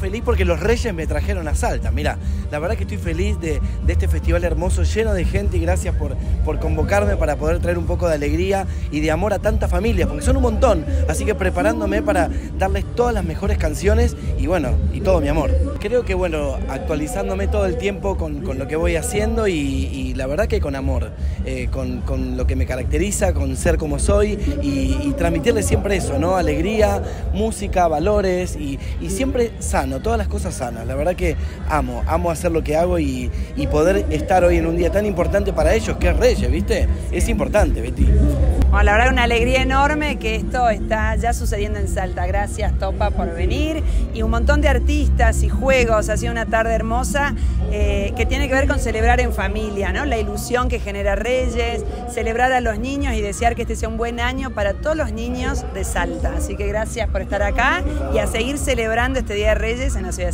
feliz porque los reyes me trajeron a Salta. Mira, la verdad que estoy feliz de, este festival hermoso, lleno de gente y gracias por, convocarme para poder traer un poco de alegría y de amor a tantas familias, porque son un montón. Así que preparándome para darles todas las mejores canciones y bueno, y todo mi amor. Creo que bueno, actualizándome todo el tiempo con, lo que voy haciendo y, la verdad que con amor, eh, con, lo que me caracteriza, con ser como soy y, y transmitirles siempre eso, ¿no? Alegría, música, valores y, siempre sano, todas las cosas sanas. La verdad que amo, amo hacer lo que hago y, poder estar hoy en un día tan importante para ellos, que es Reyes, ¿viste? Es importante, Betty. Bueno, la verdad una alegría enorme que esto está ya sucediendo en Salta. Gracias, Topa, por venir. Y un montón de artistas y juegos. Ha sido una tarde hermosa eh, que tiene que ver con celebrar en familia, ¿no? La ilusión que genera Reyes, celebrar a los niños y desear que este sea un buen año para todos los niños de Salta. Así que gracias por estar acá y a seguir celebrando este Día de Reyes en la ciudad de